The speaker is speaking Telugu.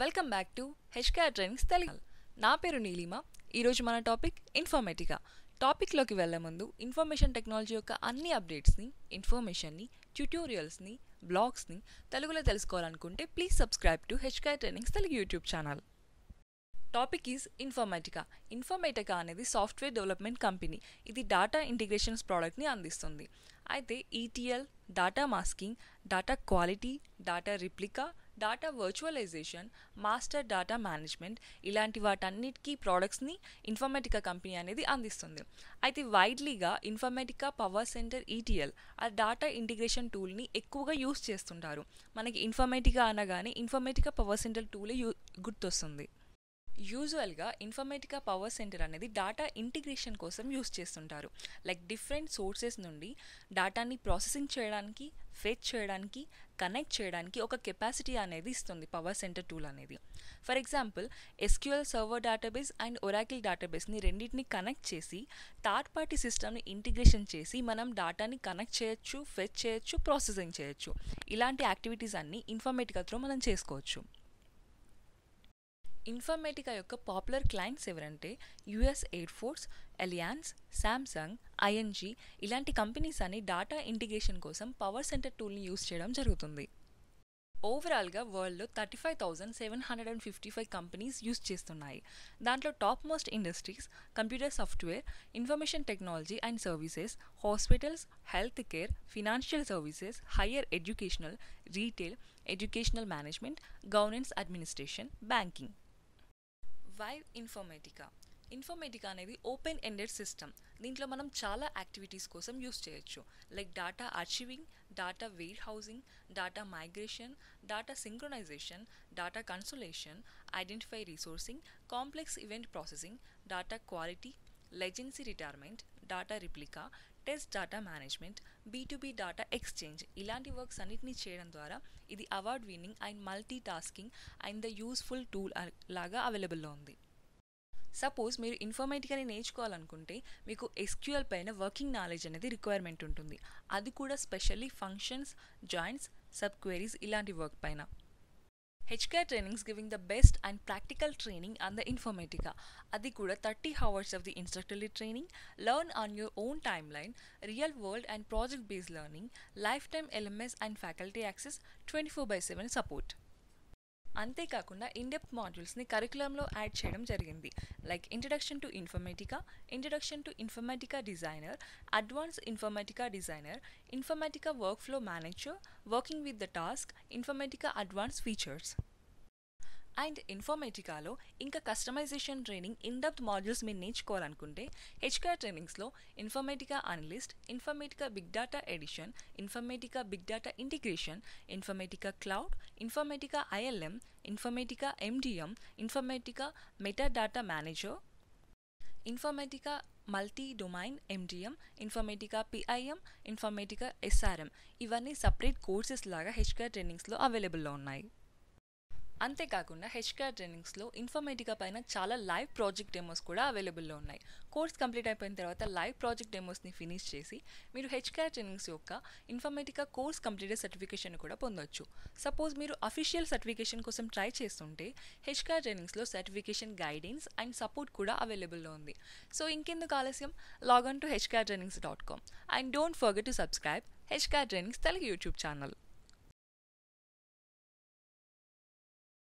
Welcome back to HKR trainings Telugu నా పేరు నీలిమ. ఈరోజు మన టాపిక్ ఇన్ఫర్మేటికా టాపిక్లోకి వెళ్ళే ముందు ఇన్ఫర్మేషన్ టెక్నాలజీ యొక్క అన్ని అప్డేట్స్ని ఇన్ఫర్మేషన్ని ట్యూటోరియల్స్ని బ్లాగ్స్ని తెలుగులో తెలుసుకోవాలనుకుంటే please subscribe to HKR trainings Telugu YouTube channel topic is Informatica Informatica అనేది సాఫ్ట్వేర్ డెవలప్మెంట్ కంపెనీ ఇది డేటా ఇంటిగ్రేషన్స్ ప్రోడక్ట్ని అందిస్తుంది. అయితే ETL data masking data quality data replica data virtualization master data management ఇలాంటి వాటన్నిటికీ ప్రోడక్ట్స్ని ఇన్ఫర్మేటికా కంపెనీ అనేది అందిస్తుంది. అయితే వైడ్లీగా ఇన్ఫర్మేటికా పవర్ సెంటర్ ఈటీఎల్ ఆ డేటా ఇంటిగ్రేషన్ టూల్ని ఎక్కువగా యూస్ చేస్తుంటారు. మనకి ఇన్ఫర్మేటికా అనగానే ఇన్ఫర్మేటికా పవర్ సెంటర్ టూలే యూ గుర్తొస్తుంది. యూజువల్గా ఇన్ఫర్మేటికా పవర్ సెంటర్ అనేది డేటా ఇంటిగ్రేషన్ కోసం యూస్ చేస్తుంటారు. లైక్ డిఫరెంట్ సోర్సెస్ నుండి డేటాని ప్రాసెసింగ్ చేయడానికి ఫెచ్ చేయడానికి కనెక్ట్ చేయడానికి ఒక కెపాసిటీ అనేది ఇస్తుంది పవర్ సెంటర్ టూల్ అనేది. For example SQL server database and Oracle డేటాబేస్ని రెండింటిని కనెక్ట్ చేసి థర్డ్ పార్టీ సిస్టమ్ని ఇంటిగ్రేషన్ చేసి మనం డేటాని కనెక్ట్ చేయొచ్చు ఫెచ్ చేయొచ్చు ప్రాసెసింగ్ చేయొచ్చు. ఇలాంటి యాక్టివిటీస్ అన్నీ ఇన్ఫర్మేటికా త్రో మనం చేసుకోవచ్చు. ఇన్ఫర్మేటికా యొక్క పాపులర్ క్లయింట్స్ ఎవరంటే US air force Allianz Samsung ING ఇలాంటి కంపెనీస్ అన్ని డేటా ఇంటిగ్రేషన్ కోసం పవర్ సెంటర్ టూల్ని యూస్ చేయడం జరుగుతుంది. ఓవరాల్గా వరల్డ్లో thirty five thousand seven hundred and fifty five companies use చేస్తున్నాయి. దాంట్లో top most industries computer software information technology and services hospitals health care financial services higher educational retail educational management governance administration banking. Vive Informatica? Informatica అనేది ఓపెన్ ఎండెడ్ సిస్టమ్. దీంట్లో మనం చాలా యాక్టివిటీస్ కోసం యూస్ చేయొచ్చు. Like data achieving data warehousing data migration data synchronization data consolation identify resourcing complex event processing data quality legacy retirement data replica test data management B data exchange ఇలాంటి వర్క్స్ అన్నిటిని చేయడం ద్వారా ఇది award winning and multi tasking and the useful tool లాగా అవైలబుల్లో ఉంది. సపోజ్ మీరు ఇన్ఫర్మేటికాని నేర్చుకోవాలనుకుంటే మీకు ఎస్క్యూఎల్ పైన వర్కింగ్ నాలెడ్జ్ అనేది రిక్వైర్మెంట్ ఉంటుంది. అది కూడా specially functions joints sub queries ఇలాంటి వర్క్ పైన. HKR trainings giving the best and practical training on the Informatica అది కూడా thirty hours of the instructor led training learn on your own time line real world and project based learning life time LMS and faculty access twenty four by seven support అంతేకాకుండా ఇన్డెప్త్ మాడ్యూల్స్ని కరికులంలో యాడ్ చేయడం జరిగింది. Like introduction to Informatica introduction to Informatica designer advance Informatica designer Informatica work flow manager working with the task Informatica advance features and ఇన్ఫర్మేటికాలో ఇంకా customization training in depth modules మీరు నేర్చుకోవాలనుకుంటే HKR ట్రైనింగ్స్లో Informatica analyst Informatica big data edition Informatica big data integration Informatica cloud Informatica ILM Informatica MDM Informatica meta data manager Informatica multi domain MDM Informatica PIM Informatica SRM. ఇవన్నీ సపరేట్ కోర్సెస్ లాగా హెచ్కేఆర్ ట్రైనింగ్స్లో అవైలబుల్లో ఉన్నాయి. అంతేకాకుండా హెచ్కేఆర్ ట్రైనింగ్స్లో ఇన్ఫర్మేటికా పైన చాలా లైవ్ ప్రాజెక్ట్ డెమోస్ కూడా అవైలబుల్లో ఉన్నాయి. కోర్స్ కంప్లీట్ అయిపోయిన తర్వాత లైవ్ ప్రాజెక్ట్ డెమోస్ని ఫినిష్ చేసి మీరు హెచ్కేఆర్ ట్రైనింగ్స్ యొక్క ఇన్ఫర్మేటికా కోర్స్ కంప్లీటెడ్ సర్టిఫికేషన్ కూడా పొందొచ్చు. సపోజ్ మీరు అఫీషియల్ సర్టిఫికేషన్ కోసం ట్రై చేస్తుంటే హెచ్కేఆర్ ట్రైనింగ్స్లో సర్టిఫికేషన్ గైడెన్స్ అండ్ సపోర్ట్ కూడా అవైలబుల్లో ఉంది. సో ఇంకెందుకు ఆలస్యం? Log to HKR trainings dot com and don't forget to subscribe HKR trainings Telugu YouTube channel